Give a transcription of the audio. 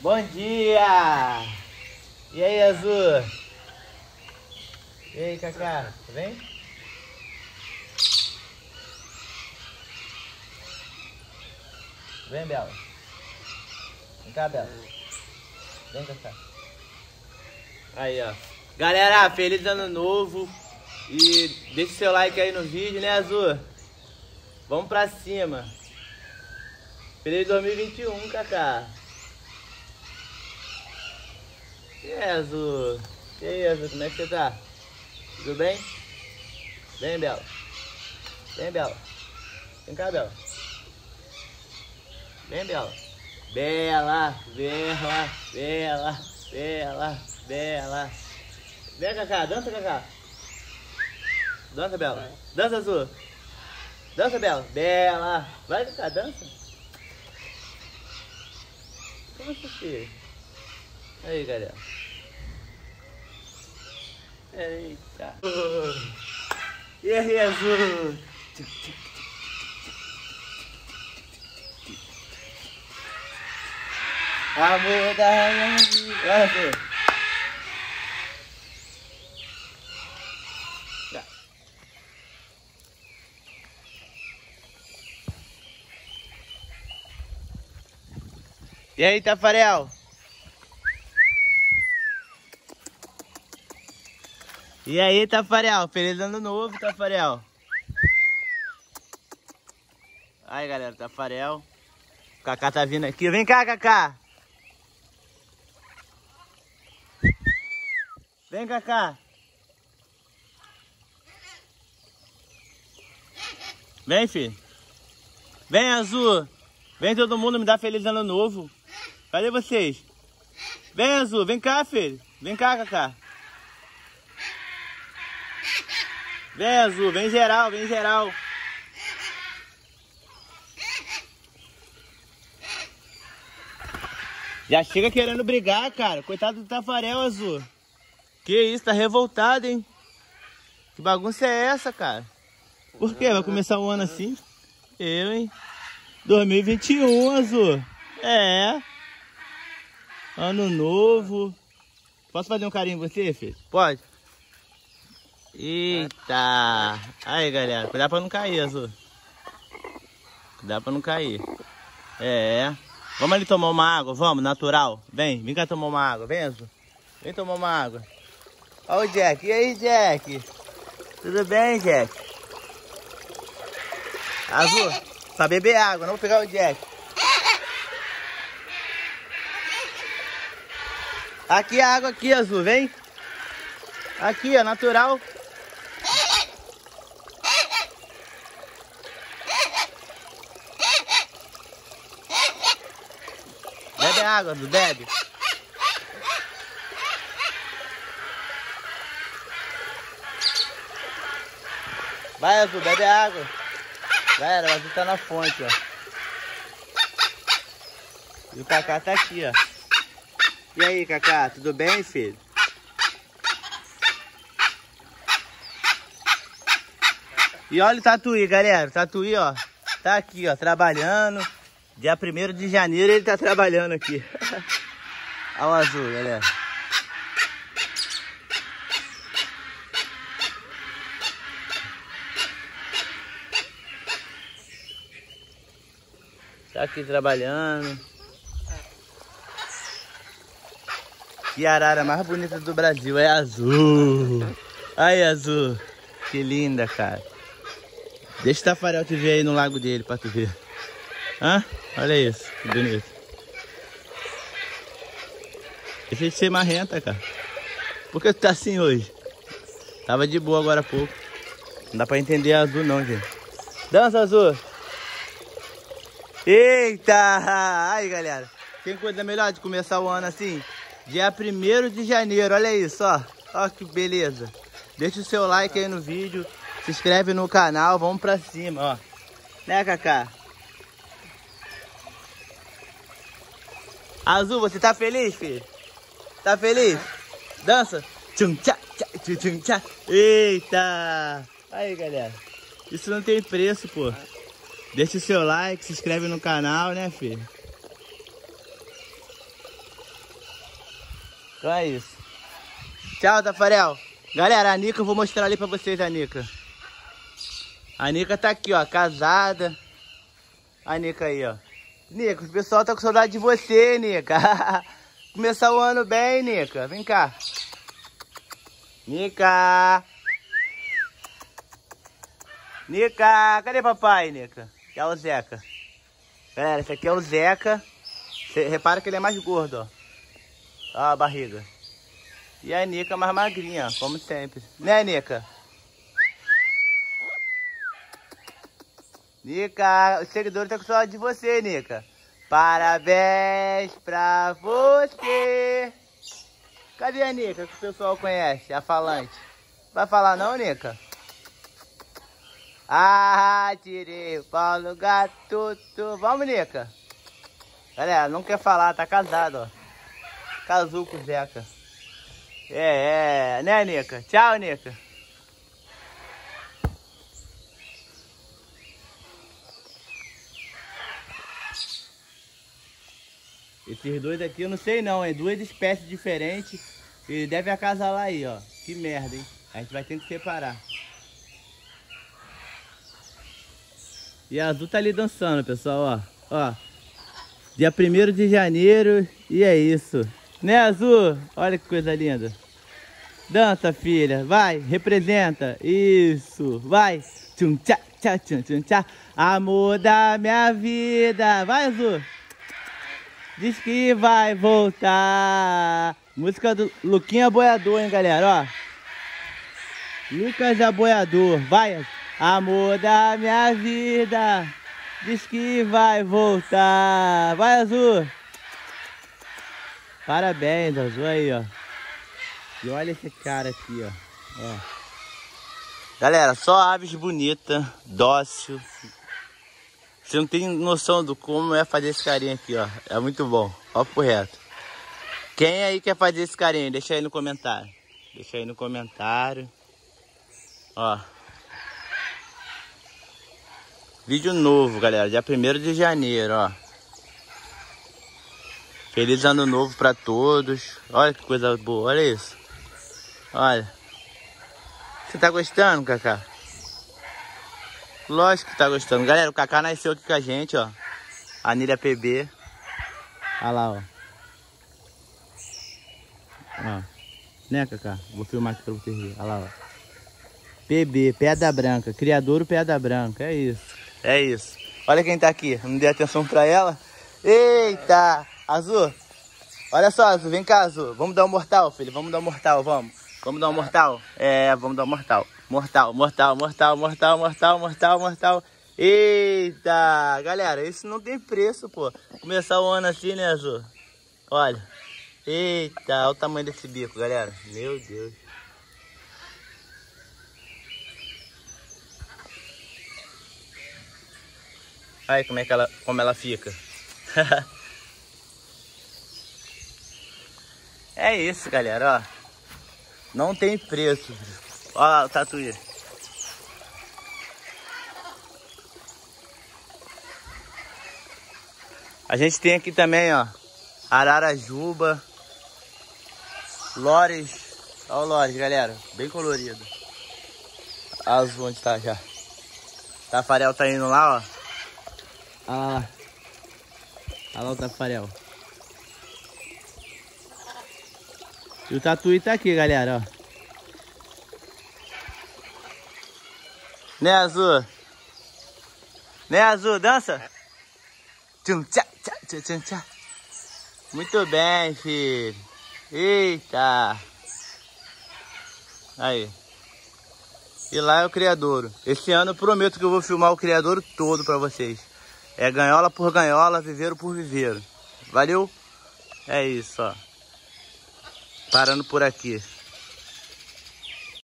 Bom dia! E aí, Azul? E aí, Cacá? Vem? Vem, Bela. Vem cá, Bela. Vem, Cacá. Aí, ó. Galera, feliz ano novo. E deixa o seu like aí no vídeo, né, Azul? Vamos pra cima. Feliz 2021, Cacá. E aí, Azul? E aí, Azul, como é que você tá? Tudo bem? Vem, Bela. Vem, Bela. Vem cá, Bela. Vem, Bela. Bela, Bela, Bela, Bela, Bela. Vem, Cacá, dança, Cacá. Dança, Bela. Dança, Azul. Dança, Bela. Bela. Vai, Cacá, dança. Como você? Aí, galera. Eita. E aí, Azul? Amor da minha vida. Azul. E aí, Tafarel? E aí, Tafarel? Feliz ano novo, Tafarel. Aí, galera, Tafarel. O Cacá tá vindo aqui. Vem cá, Cacá. Vem, Cacá. Vem, filho. Vem, Azul. Vem todo mundo me dar feliz ano novo. Cadê vocês? Vem, Azul. Vem cá, filho. Vem cá, Cacá. Vem, Azul. Vem geral, vem geral. Já chega querendo brigar, cara. Coitado do Tafarel, Azul. Que isso, tá revoltado, hein? Que bagunça é essa, cara? Por quê? Vai começar o ano assim? Eu, hein? 2021, Azul. É. Ano novo. Posso fazer um carinho em você, filho? Pode? Eita. Aí, galera. Cuidado pra não cair, Azul. Cuidado pra não cair. É. Vamos ali tomar uma água? Vamos, natural. Vem, vem cá tomar uma água. Vem, Azul. Vem tomar uma água. Olha o Jack. E aí, Jack? Tudo bem, Jack? Azul, pra beber água. Não vou pegar o Jack. Aqui a água aqui, Azul. Vem. Aqui, ó, natural. Bebe água, Azul, bebe. Vai, Azul, bebe água. Galera, o Azul tá na fonte, ó. E o Cacá tá aqui, ó. E aí, Cacá, tudo bem, filho? E olha o Tatuí, galera. O Tatuí, ó, tá aqui, ó, trabalhando. Dia 1 de janeiro ele tá trabalhando aqui. Olha o azul, galera. Tá aqui trabalhando. E a arara mais bonita do Brasil é azul. Aí, azul. Que linda, cara. Deixa o Tafarel te ver aí no lago dele pra tu ver. Hã? Olha isso, que bonito. Deixa de ser marrenta, cara. Por que tu tá assim hoje? Tava de boa agora há pouco. Não dá pra entender azul não, gente. Dança, azul. Eita! Aí, galera. Tem coisa melhor de começar o ano assim? Dia 1 de janeiro, olha isso, ó. Ó que beleza. Deixa o seu like aí no vídeo. Se inscreve no canal, vamos pra cima, ó. Né, Cacá? Azul, você tá feliz, filho? Tá feliz? Dança. Eita! Aí, galera. Isso não tem preço, pô. Deixa o seu like, se inscreve no canal, né, filho? Então é isso. Tchau, Tafarel. Galera, a Nica, eu vou mostrar ali pra vocês a Nica. A Nica tá aqui, ó, casada. A Nica aí, ó. Nica, o pessoal tá com saudade de você, Nica. Começar o ano bem, Nica. Vem cá. Nica. Nica, cadê papai, Nica? Que é o Zeca. Galera, esse aqui é o Zeca. Você repara que ele é mais gordo, ó. Ó a barriga. E a Nica mais magrinha, como sempre. Né, Nica? Nica, os seguidores estão com saudade de você, Nica. Parabéns pra você. Cadê a Nica que o pessoal conhece, a falante? Vai falar não, Nica? Ah, tirei o Paulo Gatuto. Vamos, Nica. Galera, não quer falar, tá casado, ó. Casou com o Zeca. É, é, né, Nica? Tchau, Nica. Esses dois aqui eu não sei não, é duas espécies diferentes. E deve acasalar aí, ó. Que merda, hein? A gente vai ter que separar. E a azul tá ali dançando, pessoal, ó. Ó. Dia 1 de janeiro e é isso. Né, Azul? Olha que coisa linda. Dança, filha. Vai, representa. Isso. Vai. Tchum, tchá, tchá, tchum, tchum, tchá. Amor da minha vida. Vai, Azul. Diz que vai voltar. Música do Luquinha Boiador, hein, galera, ó. Lucas Aboiador, vai. Amor da minha vida. Diz que vai voltar. Vai, Azul. Parabéns, Azul aí, ó. E olha esse cara aqui, ó. ó. Galera, só aves bonitas, dócil, você não tem noção do como é fazer esse carinho aqui, ó. É muito bom. Ó pro reto. Quem aí quer fazer esse carinho? Deixa aí no comentário. Deixa aí no comentário. Ó. Vídeo novo, galera. Dia 1 de janeiro, ó. Feliz ano novo pra todos. Olha que coisa boa. Olha isso. Olha. Você tá gostando, Cacá? Lógico que tá gostando. Galera, o Kaká nasceu aqui com a gente, ó. Anilha PB. Olha lá, ó. Ó. Né, Kaká? Vou filmar aqui pra vocês verem. Olha lá, ó. PB, Pedra Branca. Criador Pedra Branca. É isso. É isso. Olha quem tá aqui. Não dei atenção pra ela. Eita! Azul. Olha só, Azul. Vem cá, Azul. Vamos dar um mortal, filho. Vamos dar um mortal, vamos. Vamos dar um mortal? É, vamos dar um mortal. Mortal, mortal, mortal, mortal, mortal, mortal, mortal. Eita! Galera, isso não tem preço, pô. Começar o ano assim, né, Azul? Olha. Eita, olha o tamanho desse bico, galera. Meu Deus. Olha como é que ela, como ela fica. é isso, galera, ó. Não tem preço. Olha lá o tatuí. A gente tem aqui também, ó, Ararajuba, Lores. Olha o Lores, galera, bem colorido. Azul onde tá já. Tafarel tá indo lá, ó. Lá. Olha lá o Tafarel. E o tatuí tá aqui, galera, ó. Né, Azul? Né, Azul? Dança? Tchum, tchá, tchá, tchá, tchá, tchá. Muito bem, filho. Eita. Aí. E lá é o criador. Esse ano eu prometo que eu vou filmar o criador todo pra vocês. É ganhola por ganhola, viveiro por viveiro. Valeu? É isso, ó. Parando por aqui.